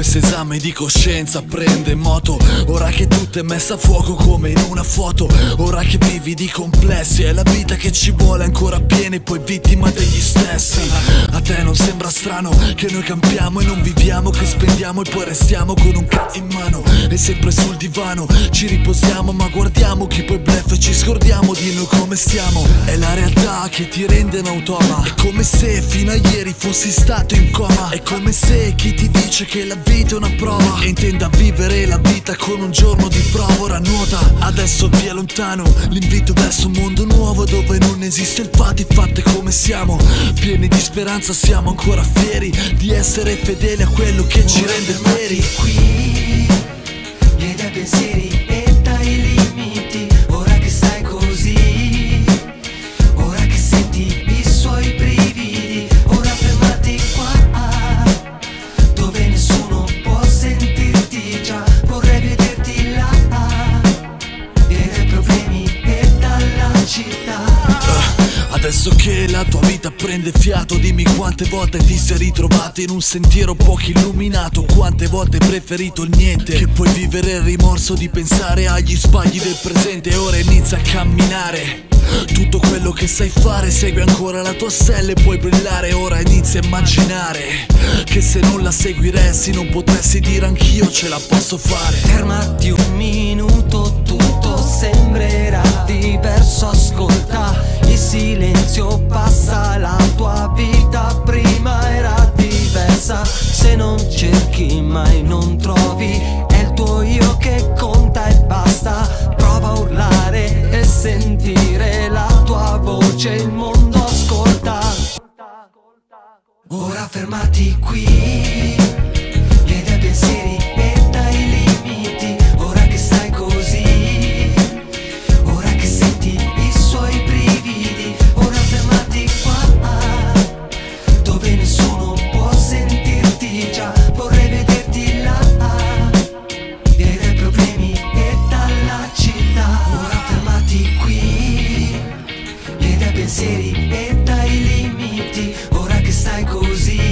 questo esame di coscienza prende moto. Ora che tutto è messo a fuoco come in una foto. Ora che vivi di complessi È la vita che ci vuole ancora piena e poi vittima degli stessi. A te non sembra strano che noi campiamo e non viviamo Che spendiamo e poi restiamo con un c***o in mano. E sempre sul divano ci riposiamo ma guardiamo chi poi bleffa e ci scordiamo stiamo È la realtà che ti rende un automa È come se fino a ieri fossi stato in coma. È come se chi ti dice che la vita è una prova E intenda vivere la vita con un giorno di prova. Ora nuota, adesso via lontano L'invito verso un mondo nuovo dove non esiste il fatti fatte come siamo. Pieni di speranza siamo ancora fieri Di essere fedeli a quello che ci rende veri qui e dai pensieri Adesso che la tua vita prende fiato Dimmi quante volte ti sei ritrovato in un sentiero poco illuminato Quante volte hai preferito il niente Che puoi vivere il rimorso di pensare agli sbagli del presente E ora inizia a camminare. Tutto quello che sai fare segui ancora la tua stella e puoi brillare Ora inizia a immaginare Che se non la seguiresti non potresti dire anch'io ce la posso fare. Fermati un minuto, tutto cerchi mai non trovi. È il tuo io che conta e basta. Prova a urlare e sentire la tua voce. Il mondo ascolta. Ora fermati qui. Piedi ai pensieri. sai così.